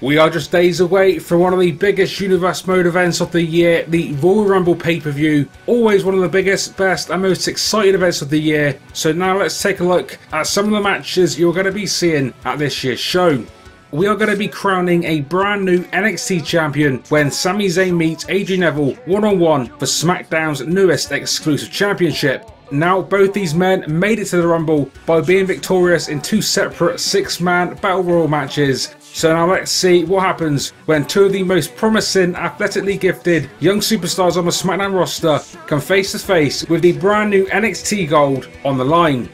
We are just days away from one of the biggest Universe Mode events of the year, the Royal Rumble pay-per-view. Always one of the biggest, best and most exciting events of the year. So now let's take a look at some of the matches you're going to be seeing at this year's show. We are going to be crowning a brand new NXT champion when Sami Zayn meets Adrian Neville one-on-one -on -one for SmackDown's newest exclusive championship. Now, both these men made it to the Rumble by being victorious in two separate six-man Battle Royal matches so now let's see what happens when two of the most promising, athletically gifted young superstars on the SmackDown roster come face to face with the brand new NXT Gold on the line.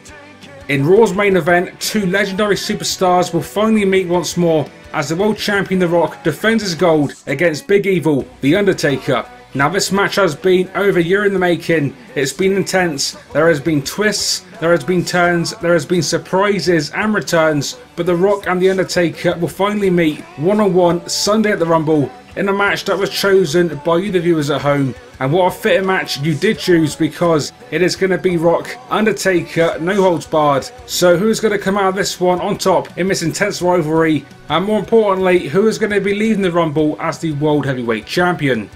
In Raw's main event, two legendary superstars will finally meet once more as the world champion The Rock defends his gold against Big Evil, The Undertaker. Now this match has been over a year in the making, it's been intense, there has been twists, there has been turns, there has been surprises and returns, but The Rock and The Undertaker will finally meet one-on-one -on -one Sunday at the Rumble in a match that was chosen by you the viewers at home. And what a fitting match you did choose because it is going to be Rock, Undertaker, no holds barred. So who is going to come out of this one on top in this intense rivalry? And more importantly, who is going to be leaving the Rumble as the World Heavyweight Champion?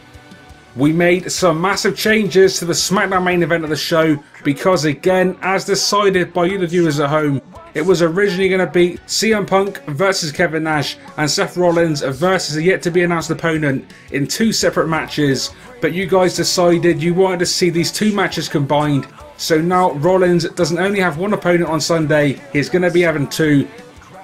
We made some massive changes to the SmackDown main event of the show because again, as decided by you the viewers at home, it was originally going to be CM Punk versus Kevin Nash and Seth Rollins versus a yet to be announced opponent in two separate matches, but you guys decided you wanted to see these two matches combined. So now Rollins doesn't only have one opponent on Sunday, he's going to be having two.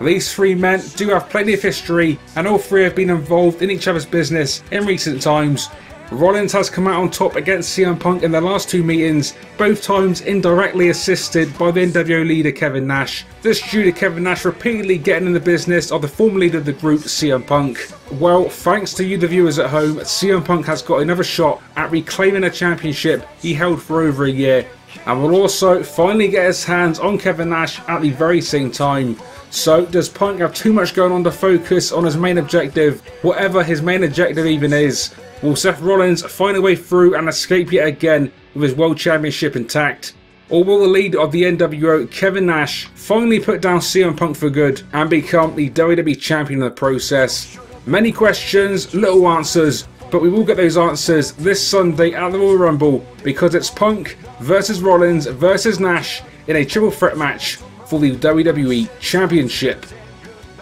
These three men do have plenty of history and all three have been involved in each other's business in recent times Rollins has come out on top against CM Punk in their last two meetings, both times indirectly assisted by the NWO leader Kevin Nash. This due to Kevin Nash repeatedly getting in the business of the former leader of the group, CM Punk. Well, thanks to you the viewers at home, CM Punk has got another shot at reclaiming a championship he held for over a year and will also finally get his hands on Kevin Nash at the very same time. So does Punk have too much going on to focus on his main objective, whatever his main objective even is? Will Seth Rollins find a way through and escape yet again with his World Championship intact? Or will the leader of the NWO, Kevin Nash, finally put down CM Punk for good and become the WWE Champion in the process? Many questions, little answers, but we will get those answers this Sunday at the Royal Rumble because it's Punk versus Rollins versus Nash in a triple threat match for the WWE Championship.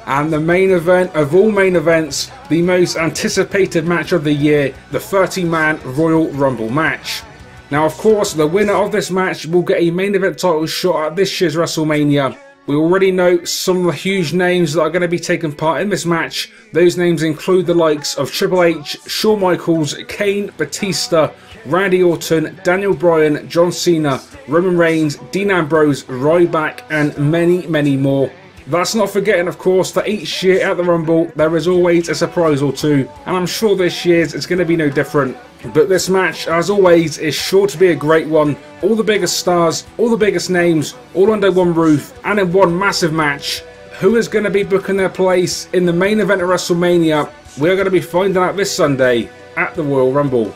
And the main event of all main events, the most anticipated match of the year, the 30 man Royal Rumble match. Now, of course, the winner of this match will get a main event title shot at this year's WrestleMania. We already know some of the huge names that are going to be taking part in this match. Those names include the likes of Triple H, Shawn Michaels, Kane, Batista, Randy Orton, Daniel Bryan, John Cena, Roman Reigns, Dean Ambrose, Ryback, and many, many more. That's not forgetting, of course, that each year at the Rumble, there is always a surprise or two, and I'm sure this year's is going to be no different. But this match, as always, is sure to be a great one. All the biggest stars, all the biggest names, all under one roof, and in one massive match. Who is going to be booking their place in the main event of WrestleMania? We're going to be finding out this Sunday at the Royal Rumble.